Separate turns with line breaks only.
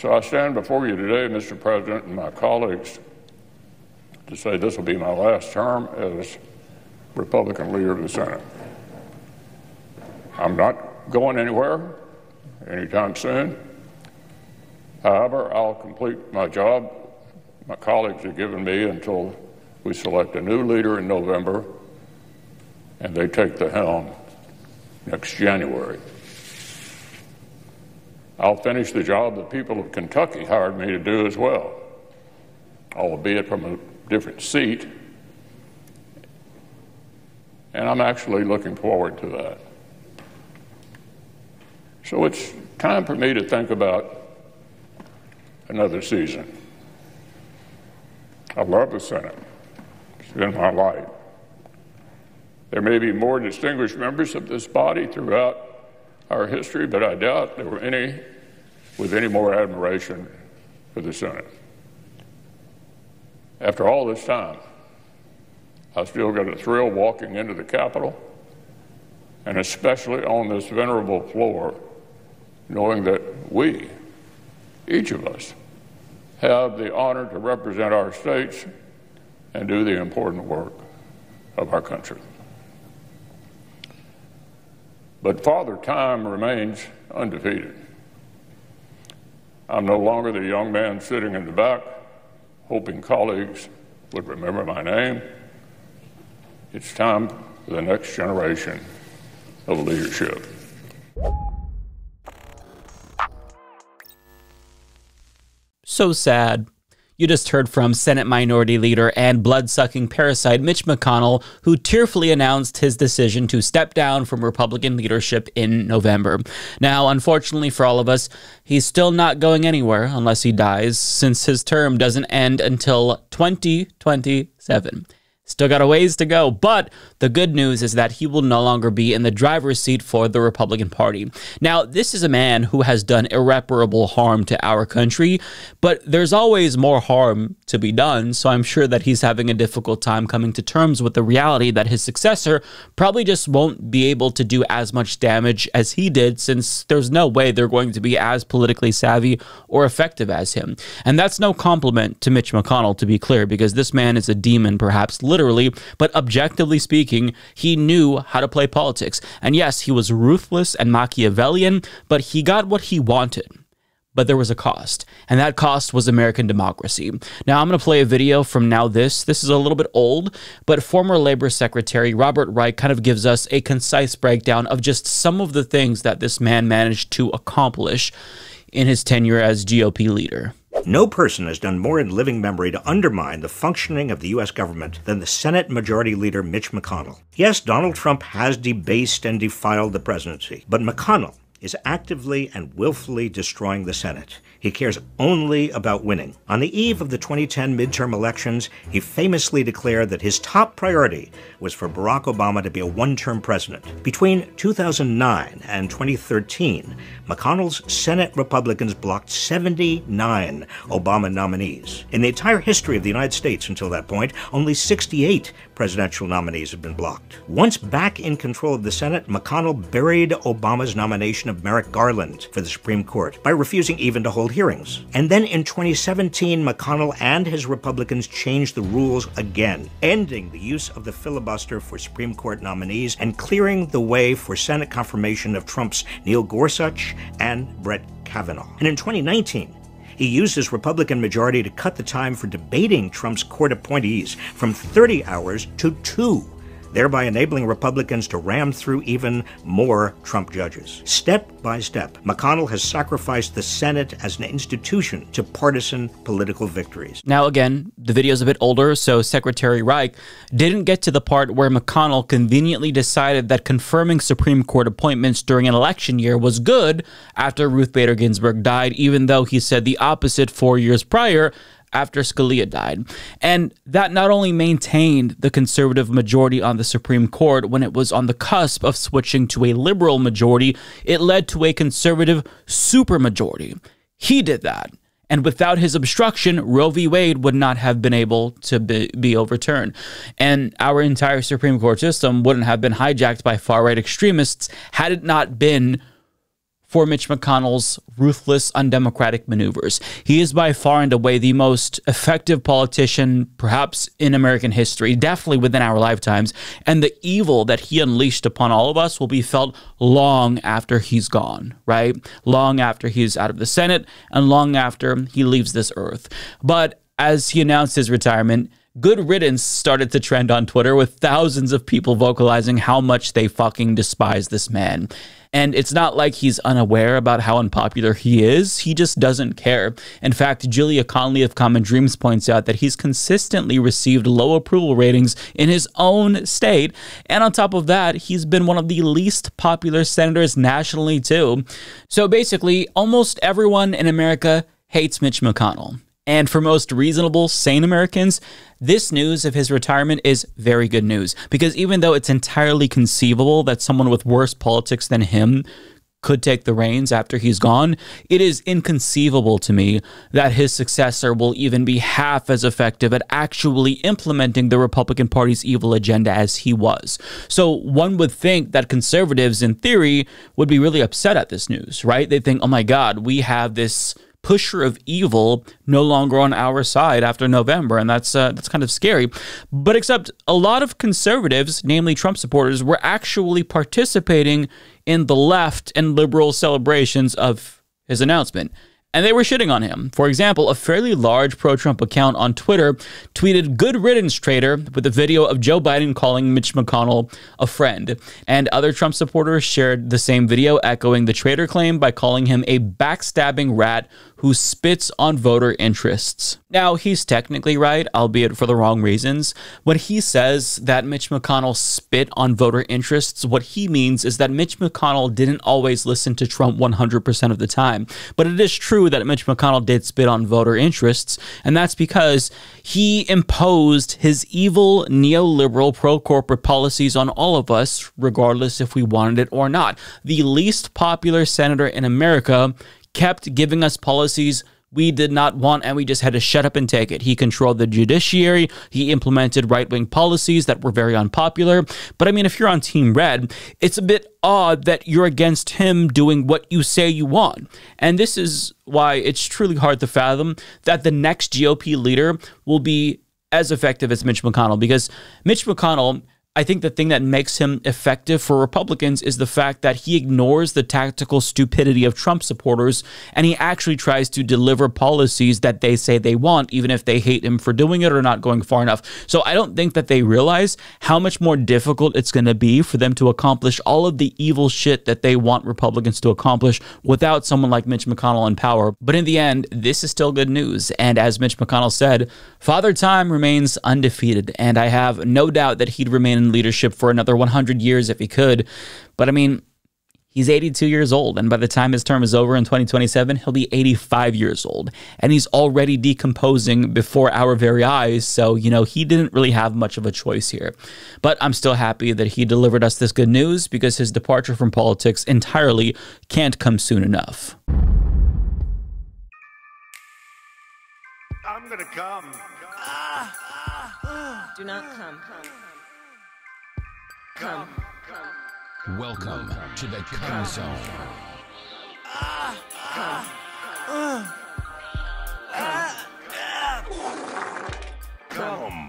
So I stand before you today, Mr. President, and my colleagues to say this will be my last term as Republican leader of the Senate. I'm not going anywhere anytime soon. However, I'll complete my job my colleagues have given me until we select a new leader in November and they take the helm next January. I'll finish the job the people of Kentucky hired me to do as well, albeit from a different seat. And I'm actually looking forward to that. So it's time for me to think about another season. I love the Senate. It's been my life. There may be more distinguished members of this body throughout our history, but I doubt there were any with any more admiration for the Senate. After all this time, I still get a thrill walking into the Capitol, and especially on this venerable floor, knowing that we, each of us, have the honor to represent our states and do the important work of our country. But Father Time remains undefeated. I'm no longer the young man sitting in the back hoping colleagues would remember my name. It's time for the next generation of leadership.
So sad. You just heard from Senate Minority Leader and blood sucking parasite Mitch McConnell, who tearfully announced his decision to step down from Republican leadership in November. Now, unfortunately for all of us, he's still not going anywhere unless he dies, since his term doesn't end until 2027. Still got a ways to go, but the good news is that he will no longer be in the driver's seat for the Republican Party. Now, this is a man who has done irreparable harm to our country, but there's always more harm to be done, so I'm sure that he's having a difficult time coming to terms with the reality that his successor probably just won't be able to do as much damage as he did, since there's no way they're going to be as politically savvy or effective as him. And that's no compliment to Mitch McConnell, to be clear, because this man is a demon, perhaps literally literally, but objectively speaking, he knew how to play politics. And yes, he was ruthless and Machiavellian, but he got what he wanted but there was a cost, and that cost was American democracy. Now, I'm going to play a video from Now This. This is a little bit old, but former Labor Secretary Robert Reich kind of gives us a concise breakdown of just some of the things that this man managed to accomplish in his tenure as GOP leader.
No person has done more in living memory to undermine the functioning of the U.S. government than the Senate Majority Leader Mitch McConnell. Yes, Donald Trump has debased and defiled the presidency, but McConnell is actively and willfully destroying the Senate. He cares only about winning. On the eve of the 2010 midterm elections, he famously declared that his top priority was for Barack Obama to be a one term president. Between 2009 and 2013, McConnell's Senate Republicans blocked 79 Obama nominees. In the entire history of the United States until that point, only 68 presidential nominees have been blocked. Once back in control of the Senate, McConnell buried Obama's nomination of Merrick Garland for the Supreme Court by refusing even to hold hearings. And then in 2017, McConnell and his Republicans changed the rules again, ending the use of the filibuster for Supreme Court nominees and clearing the way for Senate confirmation of Trump's Neil Gorsuch and Brett Kavanaugh. And in 2019, he used his Republican majority to cut the time for debating Trump's court appointees from 30 hours to two thereby enabling Republicans to ram through even more Trump judges. Step by step, McConnell has sacrificed the Senate as an institution to partisan political victories.
Now, again, the video's a bit older, so Secretary Reich didn't get to the part where McConnell conveniently decided that confirming Supreme Court appointments during an election year was good after Ruth Bader Ginsburg died, even though he said the opposite four years prior after Scalia died. And that not only maintained the conservative majority on the Supreme Court when it was on the cusp of switching to a liberal majority, it led to a conservative supermajority. He did that. And without his obstruction, Roe v. Wade would not have been able to be, be, overturned. And our entire Supreme Court system wouldn't have been hijacked by far right extremists had it not been for Mitch McConnell's ruthless, undemocratic maneuvers. He is by far and away the most effective politician, perhaps in American history, definitely within our lifetimes. And the evil that he unleashed upon all of us will be felt long after he's gone, right? Long after he's out of the Senate and long after he leaves this earth. But as he announced his retirement, Good riddance started to trend on Twitter with thousands of people vocalizing how much they fucking despise this man. And it's not like he's unaware about how unpopular he is. He just doesn't care. In fact, Julia Conley of Common Dreams points out that he's consistently received low approval ratings in his own state. And on top of that, he's been one of the least popular senators nationally, too. So basically, almost everyone in America hates Mitch McConnell. And for most reasonable, sane Americans, this news of his retirement is very good news because even though it's entirely conceivable that someone with worse politics than him could take the reins after he's gone, it is inconceivable to me that his successor will even be half as effective at actually implementing the Republican Party's evil agenda as he was. So one would think that conservatives, in theory, would be really upset at this news, right? They think, oh my God, we have this pusher of evil no longer on our side after November, and that's uh, that's kind of scary. But except a lot of conservatives, namely Trump supporters, were actually participating in the left and liberal celebrations of his announcement and they were shitting on him. For example, a fairly large pro Trump account on Twitter tweeted, Good riddance, traitor, with a video of Joe Biden calling Mitch McConnell a friend. And other Trump supporters shared the same video, echoing the traitor claim by calling him a backstabbing rat who spits on voter interests. Now, he's technically right, albeit for the wrong reasons. When he says that Mitch McConnell spit on voter interests, what he means is that Mitch McConnell didn't always listen to Trump 100% of the time. But it is true that Mitch McConnell did spit on voter interests, and that's because he imposed his evil neoliberal pro corporate policies on all of us, regardless if we wanted it or not. The least popular senator in America kept giving us policies we did not want, and we just had to shut up and take it. He controlled the judiciary. He implemented right wing policies that were very unpopular. But I mean, if you're on Team Red, it's a bit odd that you're against him doing what you say you want. And this is why it's truly hard to fathom that the next GOP leader will be as effective as Mitch McConnell because Mitch McConnell I think the thing that makes him effective for Republicans is the fact that he ignores the tactical stupidity of Trump supporters and he actually tries to deliver policies that they say they want, even if they hate him for doing it or not going far enough. So I don't think that they realize how much more difficult it's going to be for them to accomplish all of the evil shit that they want Republicans to accomplish without someone like Mitch McConnell in power. But in the end, this is still good news. And as Mitch McConnell said, Father Time remains undefeated. And I have no doubt that he'd remain in leadership for another 100 years if he could. But I mean, he's 82 years old, and by the time his term is over in 2027, he'll be 85 years old. And he's already decomposing before our very eyes, so, you know, he didn't really have much of a choice here. But I'm still happy that he delivered us this good news because his departure from politics entirely can't come soon enough. I'm gonna come. Ah, ah, ah. Do not come. come.
Come. Welcome to the Come Zone. Ah, come.